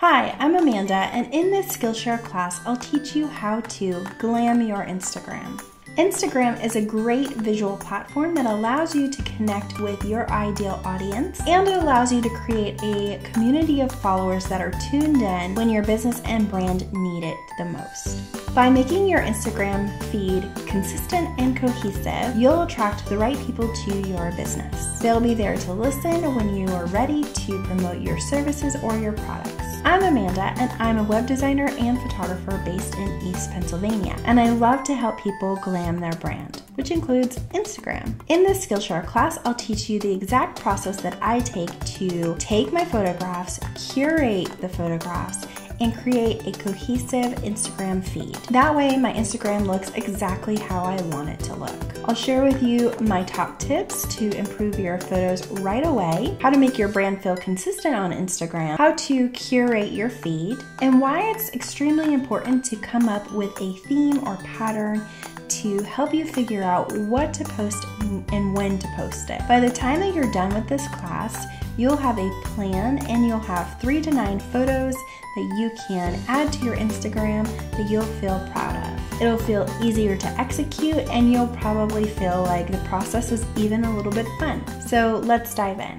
Hi, I'm Amanda, and in this Skillshare class, I'll teach you how to glam your Instagram. Instagram is a great visual platform that allows you to connect with your ideal audience and it allows you to create a community of followers that are tuned in when your business and brand need it the most. By making your Instagram feed consistent and cohesive, you'll attract the right people to your business. They'll be there to listen when you are ready to promote your services or your products. I'm Amanda, and I'm a web designer and photographer based in East Pennsylvania, and I love to help people glam their brand, which includes Instagram. In this Skillshare class, I'll teach you the exact process that I take to take my photographs, curate the photographs, and create a cohesive Instagram feed. That way, my Instagram looks exactly how I want it to look. I'll share with you my top tips to improve your photos right away, how to make your brand feel consistent on Instagram, how to curate your feed, and why it's extremely important to come up with a theme or pattern to help you figure out what to post and when to post it. By the time that you're done with this class, you'll have a plan and you'll have three to nine photos that you can add to your Instagram that you'll feel proud of. It'll feel easier to execute and you'll probably feel like the process is even a little bit fun. So let's dive in.